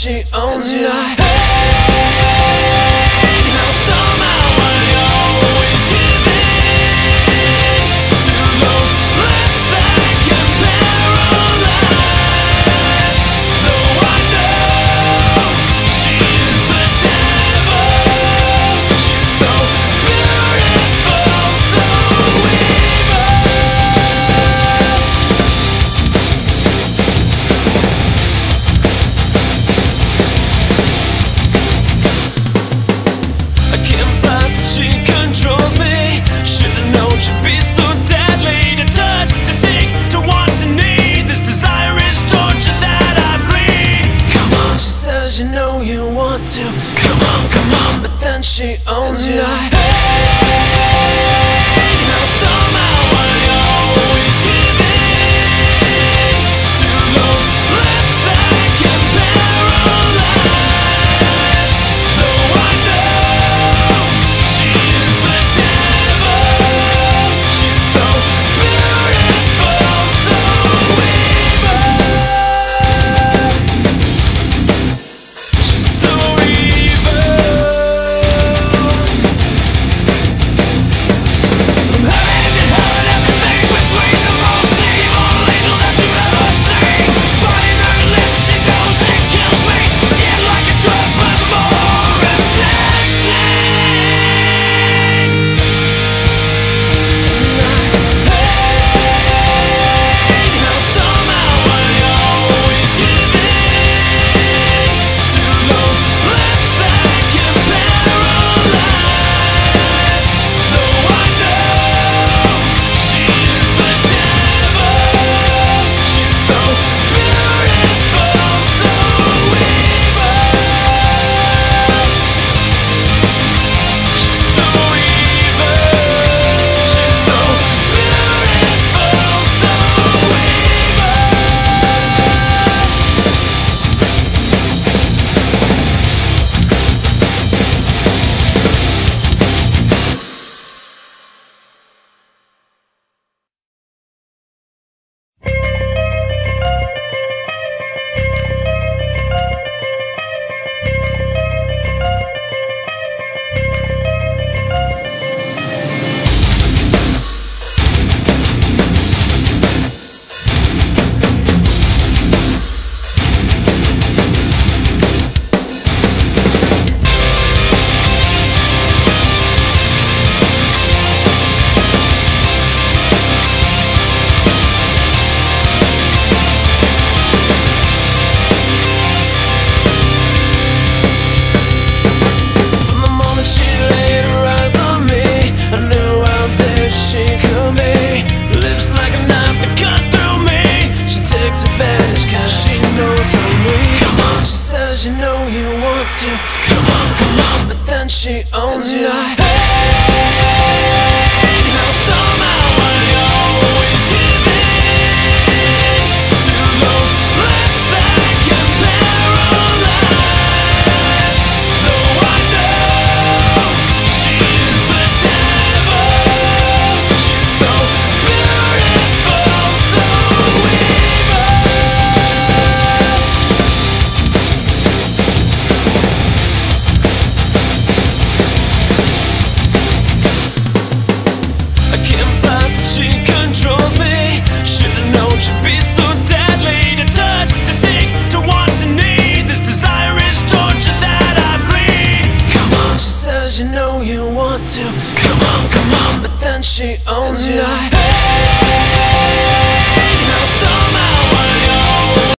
she owns you. mom, but then she owns you. Hey.